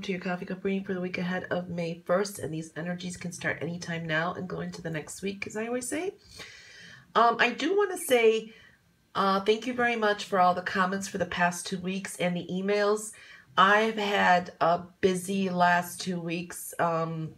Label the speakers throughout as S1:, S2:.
S1: Welcome to your coffee cup reading for the week ahead of May 1st. And these energies can start anytime now and go into the next week, as I always say. Um, I do want to say uh, thank you very much for all the comments for the past two weeks and the emails. I've had a busy last two weeks, um,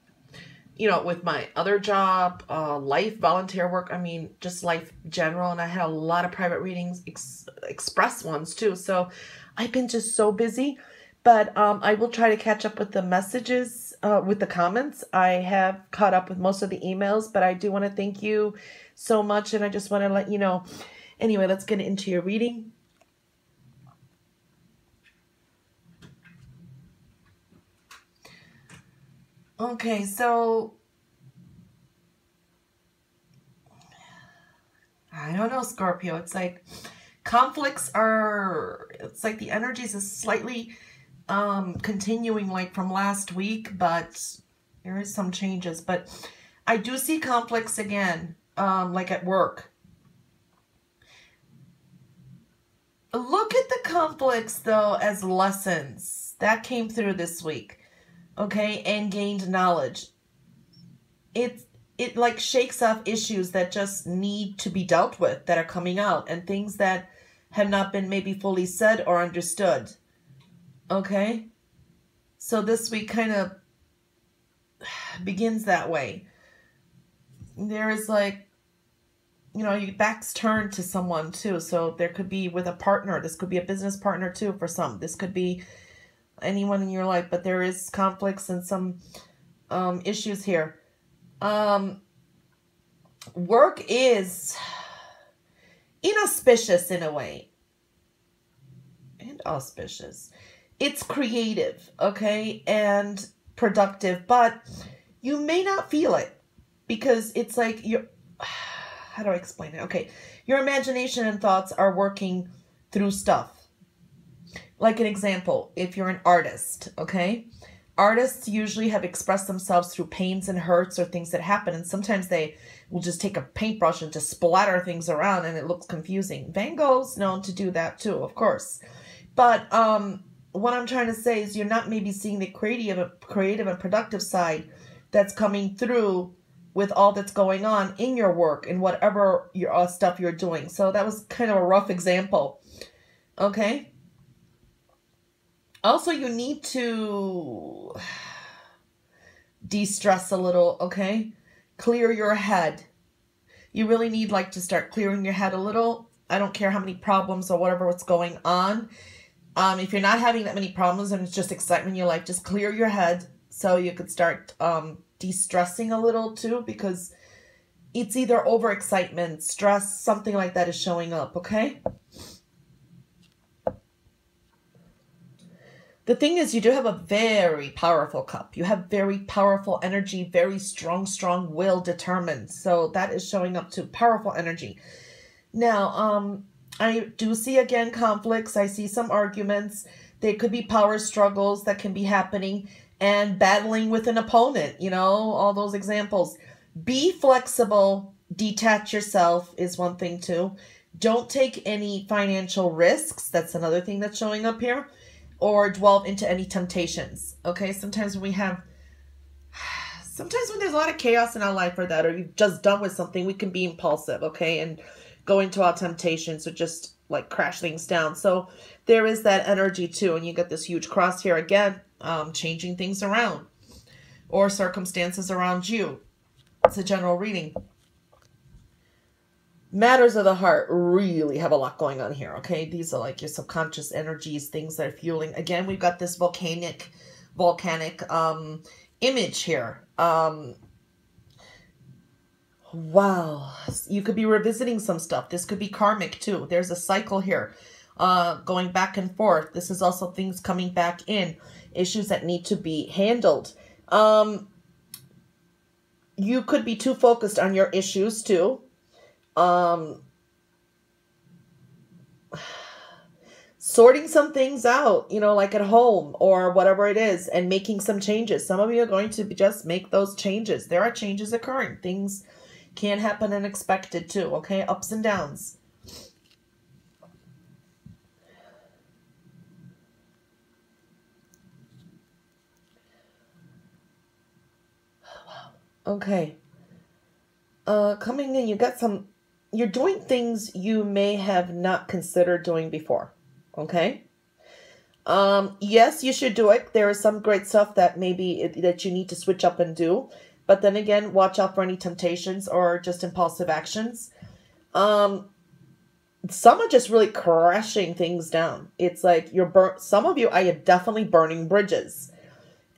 S1: you know, with my other job, uh, life, volunteer work. I mean, just life general. And I had a lot of private readings, ex express ones too. So I've been just so busy. But um, I will try to catch up with the messages, uh, with the comments. I have caught up with most of the emails, but I do want to thank you so much. And I just want to let you know. Anyway, let's get into your reading. Okay, so I don't know, Scorpio. It's like conflicts are, it's like the energies is slightly um, continuing like from last week, but there is some changes. But I do see conflicts again, um, like at work. Look at the conflicts, though, as lessons. That came through this week, okay, and gained knowledge. It, it like shakes off issues that just need to be dealt with that are coming out and things that have not been maybe fully said or understood. Okay? So this week kind of begins that way. There is like, you know, your back's turned to someone too. So there could be with a partner. This could be a business partner too for some. This could be anyone in your life, but there is conflicts and some um, issues here. Um, work is inauspicious in a way. And auspicious it's creative, okay, and productive, but you may not feel it because it's like you're, how do I explain it? Okay, your imagination and thoughts are working through stuff. Like an example, if you're an artist, okay, artists usually have expressed themselves through pains and hurts or things that happen, and sometimes they will just take a paintbrush and just splatter things around and it looks confusing. Van Gogh's known to do that too, of course. But um what I'm trying to say is you're not maybe seeing the creative, creative and productive side that's coming through with all that's going on in your work and whatever your uh, stuff you're doing. So that was kind of a rough example. Okay. Also, you need to de-stress a little, okay? Clear your head. You really need like to start clearing your head a little. I don't care how many problems or whatever what's going on um, if you're not having that many problems and it's just excitement in your life, just clear your head so you could start um, de-stressing a little too because it's either overexcitement, stress, something like that is showing up, okay? The thing is, you do have a very powerful cup. You have very powerful energy, very strong, strong will, determined. So that is showing up to powerful energy. Now, um, I do see again conflicts. I see some arguments. There could be power struggles that can be happening and battling with an opponent, you know, all those examples. Be flexible, detach yourself is one thing too. Don't take any financial risks. That's another thing that's showing up here. Or dwell into any temptations. Okay, sometimes we have sometimes when there's a lot of chaos in our life or that, or you've just done with something, we can be impulsive, okay? And go into our temptations to just like crash things down. So there is that energy too. And you get this huge cross here again, um, changing things around or circumstances around you. It's a general reading. Matters of the heart really have a lot going on here, okay? These are like your subconscious energies, things that are fueling. Again, we've got this volcanic, volcanic um, image here. Um, Wow. You could be revisiting some stuff. This could be karmic too. There's a cycle here uh, going back and forth. This is also things coming back in. Issues that need to be handled. Um, you could be too focused on your issues too. Um, sorting some things out, you know, like at home or whatever it is, and making some changes. Some of you are going to just make those changes. There are changes occurring. Things can happen unexpected too, okay? Ups and downs. Okay. Uh, coming in, you got some, you're doing things you may have not considered doing before. Okay. Um, yes, you should do it. There is some great stuff that maybe it, that you need to switch up and do. But then again, watch out for any temptations or just impulsive actions. Um, some are just really crashing things down. It's like you're burnt. Some of you, I am definitely burning bridges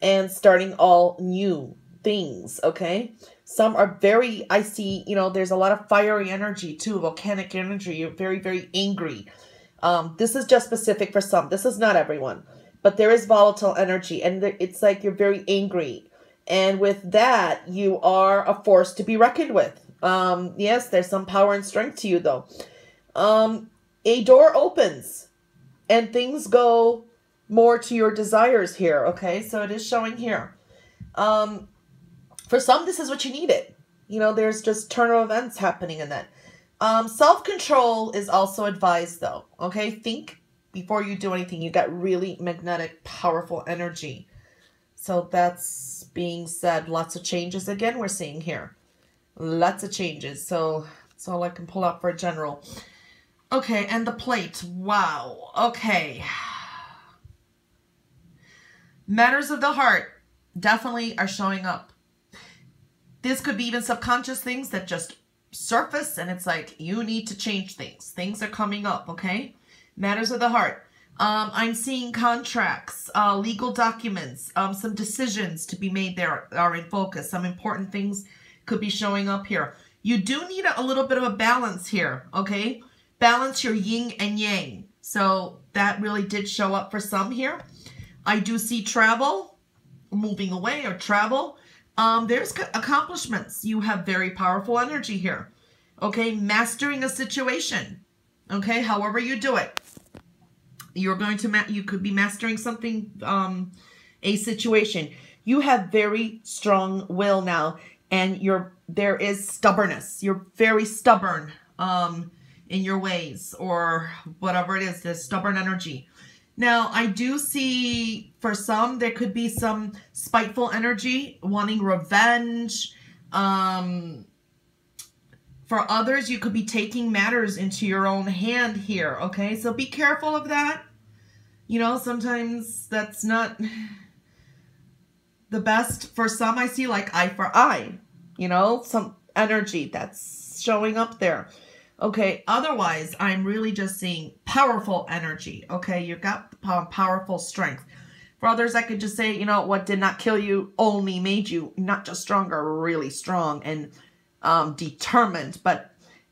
S1: and starting all new things. Okay. Some are very, I see, you know, there's a lot of fiery energy too, volcanic energy. You're very, very angry. Um, this is just specific for some. This is not everyone, but there is volatile energy, and it's like you're very angry. And with that, you are a force to be reckoned with. Um, yes, there's some power and strength to you, though. Um, a door opens, and things go more to your desires here. Okay, so it is showing here. Um, for some, this is what you needed. You know, there's just turn of events happening in that. Um, self-control is also advised though. Okay, think before you do anything. You got really magnetic, powerful energy. So that's being said. Lots of changes again we're seeing here. Lots of changes. So that's all I can pull up for general. Okay, and the plate. Wow. Okay. Matters of the heart definitely are showing up. This could be even subconscious things that just surface and it's like you need to change things. Things are coming up, okay? Matters of the heart. Um, I'm seeing contracts, uh, legal documents, um, some decisions to be made there are in focus. Some important things could be showing up here. You do need a, a little bit of a balance here, okay? Balance your yin and yang. So that really did show up for some here. I do see travel, moving away or travel. Um, there's accomplishments. You have very powerful energy here. Okay, mastering a situation. Okay, however you do it. You're going to, you could be mastering something, um, a situation. You have very strong will now and you're, there is stubbornness. You're very stubborn, um, in your ways or whatever it is, this stubborn energy. Now, I do see for some, there could be some spiteful energy, wanting revenge. Um, for others, you could be taking matters into your own hand here, okay? So be careful of that. You know, sometimes that's not the best. For some, I see like eye for eye, you know, some energy that's showing up there. Okay, otherwise, I'm really just seeing powerful energy. Okay, you've got powerful strength. For others, I could just say, you know, what did not kill you only made you not just stronger, really strong and um, determined. But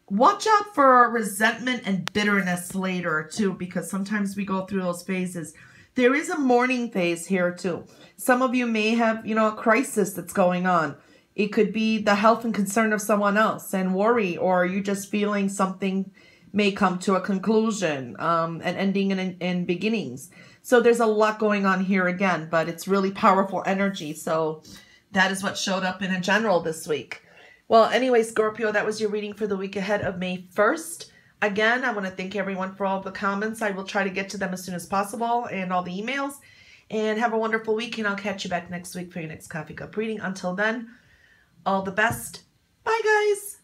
S1: watch out for resentment and bitterness later, too, because sometimes we go through those phases. There is a mourning phase here, too. Some of you may have, you know, a crisis that's going on. It could be the health and concern of someone else and worry, or you just feeling something may come to a conclusion, um, and ending in, in beginnings. So there's a lot going on here again, but it's really powerful energy. So that is what showed up in a general this week. Well, anyway, Scorpio, that was your reading for the week ahead of May 1st. Again, I want to thank everyone for all the comments. I will try to get to them as soon as possible and all the emails. And have a wonderful week, and I'll catch you back next week for your next Coffee Cup reading. Until then, all the best. Bye, guys.